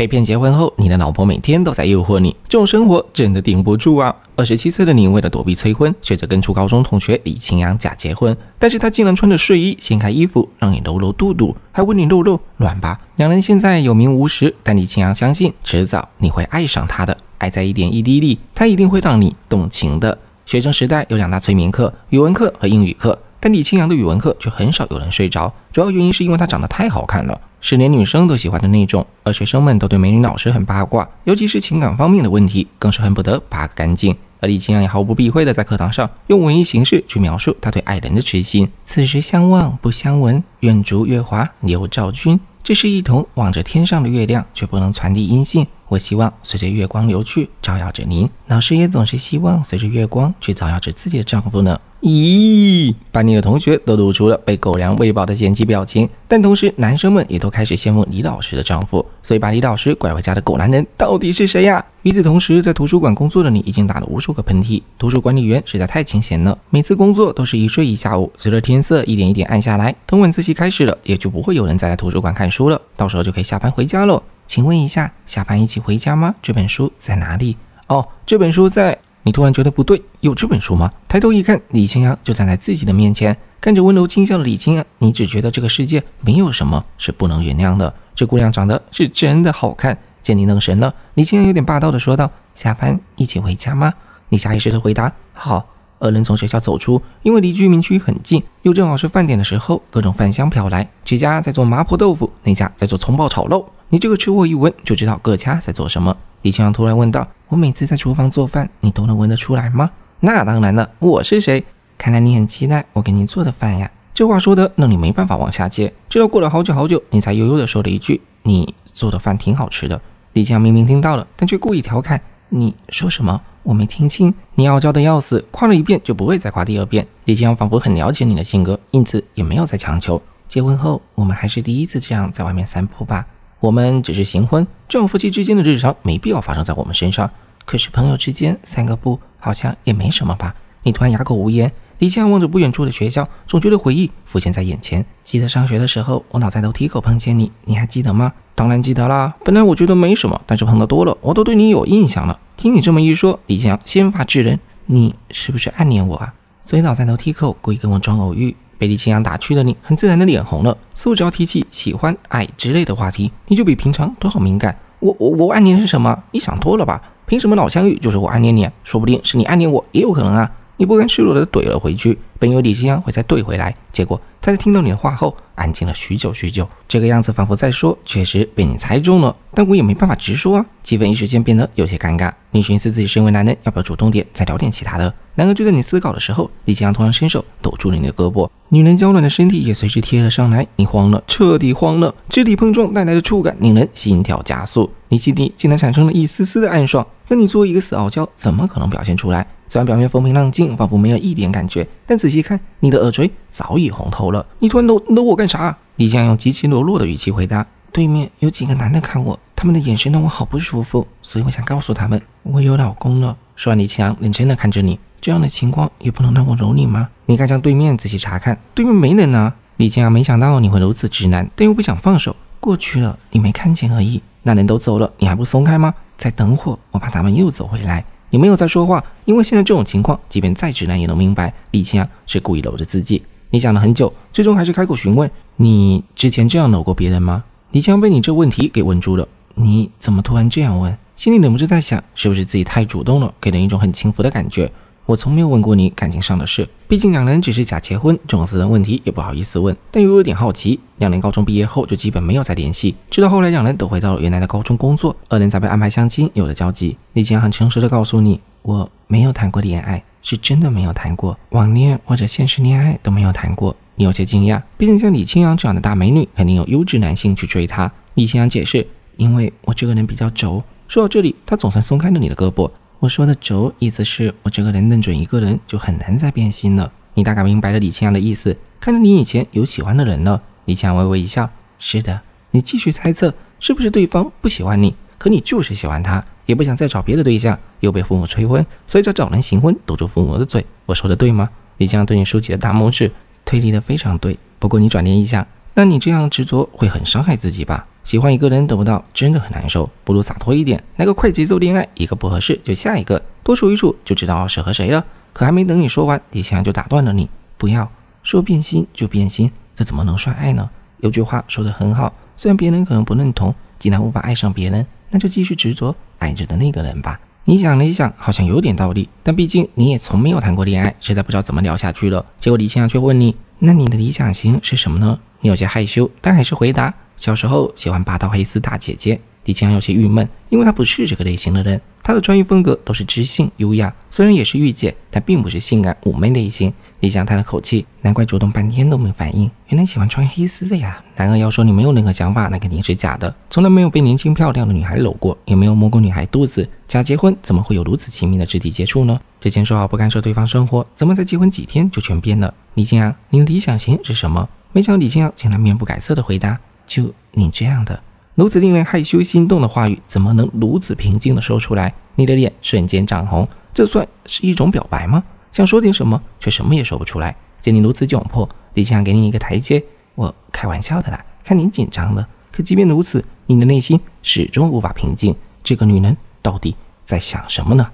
被骗结婚后，你的老婆每天都在诱惑你，这种生活真的顶不住啊！二十七岁的你为了躲避催婚，选择跟初高中同学李清扬假结婚，但是他竟然穿着睡衣掀开衣服，让你揉揉肚肚，还问你肉肉软吧？两人现在有名无实，但李清扬相信迟早你会爱上他的，爱在一点一滴里，他一定会让你动情的。学生时代有两大催眠课，语文课和英语课。但李清扬的语文课却很少有人睡着，主要原因是因为他长得太好看了，是连女生都喜欢的那种。而学生们都对美女老师很八卦，尤其是情感方面的问题，更是恨不得扒个干净。而李清扬也毫不避讳的在课堂上用文艺形式去描述他对爱人的痴心：此时相望不相闻，愿逐月华流照君。这是一同望着天上的月亮，却不能传递音信。我希望随着月光流去，照耀着您。老师也总是希望随着月光去照耀着自己的丈夫呢。咦，班里的同学都露出了被狗粮喂饱的嫌弃表情，但同时男生们也都开始羡慕李老师的丈夫。所以把李老师拐回家的狗男人到底是谁呀？与此同时，在图书馆工作的你已经打了无数个喷嚏。图书管理员实在太清闲了，每次工作都是一睡一下午。随着天色一点一点暗下来，等晚自习开始了，也就不会有人再来图书馆看书了。到时候就可以下班回家喽。请问一下，下班一起回家吗？这本书在哪里？哦，这本书在。你突然觉得不对，有这本书吗？抬头一看，李清扬就站在自己的面前，看着温柔轻笑的李清扬，你只觉得这个世界没有什么是不能原谅的。这姑娘长得是真的好看，见你愣神了。李清扬有点霸道的说道：“下班一起回家吗？”你下意识的回答：“好。”二人从学校走出，因为离居民区很近，又正好是饭点的时候，各种饭香飘来。这家在做麻婆豆腐，那家在做葱爆炒肉。你这个吃货一闻就知道各家在做什么。李清扬突然问道：“我每次在厨房做饭，你都能闻得出来吗？”“那当然了，我是谁？看来你很期待我给你做的饭呀。”这话说的让你没办法往下接，直到过了好久好久，你才悠悠地说了一句：“你做的饭挺好吃的。”李江明明听到了，但却故意调侃：“你说什么？我没听清。”你傲娇的要死，夸了一遍就不会再夸第二遍。李江仿佛很了解你的性格，因此也没有再强求。结婚后，我们还是第一次这样在外面散步吧。我们只是行婚，这种夫妻之间的日常没必要发生在我们身上。可是朋友之间散个步，好像也没什么吧？你突然哑口无言。李强望着不远处的学校，总觉得回忆浮现在眼前。记得上学的时候，我老在楼梯口碰见你，你还记得吗？当然记得啦。本来我觉得没什么，但是碰得多了，我都对你有印象了。听你这么一说，李强先发制人，你是不是暗恋我啊？所以老在楼梯口故意跟我装偶遇。被李清扬打趣的你，很自然的脸红了。似乎只要提起喜欢、爱之类的话题，你就比平常都好敏感。我我我暗恋的是什么？你想多了吧？凭什么老相遇就是我暗恋你？说不定是你暗恋我，也有可能啊。你不甘示弱的怼了回去，本以为李清扬会再怼回来，结果他在听到你的话后，安静了许久许久，这个样子仿佛在说，确实被你猜中了，但我也没办法直说啊，气氛一时间变得有些尴尬。你寻思自己身为男人，要不要主动点，再聊点其他的？然而就在你思考的时候，李清扬突然伸手搂住了你的胳膊，女人娇软的身体也随之贴了上来，你慌了，彻底慌了，肢体碰撞带来的触感令人心跳加速，你心底竟然产生了一丝丝的暗爽，那你作为一个死傲娇，怎么可能表现出来？虽然表面风平浪静，仿佛没有一点感觉，但仔仔细看，你的耳垂早已红透了。你突然搂搂我干啥？李江用极其柔弱的语气回答：“对面有几个男的看我，他们的眼神让我好不舒服，所以我想告诉他们，我有老公了。”说完，李强认真的看着你：“这样的情况也不能让我揉你吗？”你敢向对面仔细查看，对面没人啊。李强没想到你会如此直男，但又不想放手。过去了，你没看见而已。那人都走了，你还不松开吗？再等会，我怕他们又走回来。你没有在说话，因为现在这种情况，即便再直男也能明白，李清啊是故意搂着自己。你想了很久，最终还是开口询问：“你之前这样搂过别人吗？”李清被你这问题给问住了。你怎么突然这样问？心里忍不住在想，是不是自己太主动了，给人一种很轻浮的感觉。我从没有问过你感情上的事，毕竟两人只是假结婚，这种私人问题也不好意思问，但又有点好奇。两人高中毕业后就基本没有再联系，直到后来两人都回到了原来的高中工作，二人才被安排相亲，有了交集。李清很诚实的告诉你，我没有谈过恋爱，是真的没有谈过，网恋或者现实恋爱都没有谈过。你有些惊讶，毕竟像李清扬这样的大美女，肯定有优质男性去追她。李清扬解释，因为我这个人比较轴。说到这里，他总算松开了你的胳膊。我说的轴，意思是我这个人认准一个人就很难再变心了。你大概明白了李清扬的意思，看着你以前有喜欢的人了。李清扬微微一笑，是的。你继续猜测，是不是对方不喜欢你，可你就是喜欢他，也不想再找别的对象，又被父母催婚，所以才找人行婚，堵住父母的嘴。我说的对吗？李清扬对你竖起了大拇指，推理的非常对。不过你转念一想，那你这样执着会很伤害自己吧？喜欢一个人得不到真的很难受，不如洒脱一点，来个快节奏恋爱，一个不合适就下一个，多处一处就知道适合谁了。可还没等你说完，李清阳就打断了你，不要说变心就变心，这怎么能算爱呢？有句话说得很好，虽然别人可能不认同，既然无法爱上别人，那就继续执着爱着的那个人吧。你想了一想，好像有点道理，但毕竟你也从没有谈过恋爱，实在不知道怎么聊下去了。结果李清阳却问你，那你的理想型是什么呢？你有些害羞，但还是回答：小时候喜欢霸道黑丝大姐姐。李清阳有些郁闷，因为他不是这个类型的人。他的穿衣风格都是知性优雅，虽然也是御姐，但并不是性感妩媚类型。李想叹了口气，难怪主动半天都没反应，原来喜欢穿黑丝的呀。然而要说你没有任何想法，那肯定是假的。从来没有被年轻漂亮的女孩搂过，也没有摸过女孩肚子。假结婚怎么会有如此亲密的肢体接触呢？之前说好不干涉对方生活，怎么才结婚几天就全变了？李清阳，你的理想型是什么？没想到李清阳竟然面不改色的回答：就你这样的。如此令人害羞心动的话语，怎么能如此平静的说出来？你的脸瞬间涨红，这算是一种表白吗？想说点什么，却什么也说不出来。见你如此窘迫，李想给你一个台阶。我开玩笑的啦，看你紧张了。可即便如此，你的内心始终无法平静。这个女人到底在想什么呢？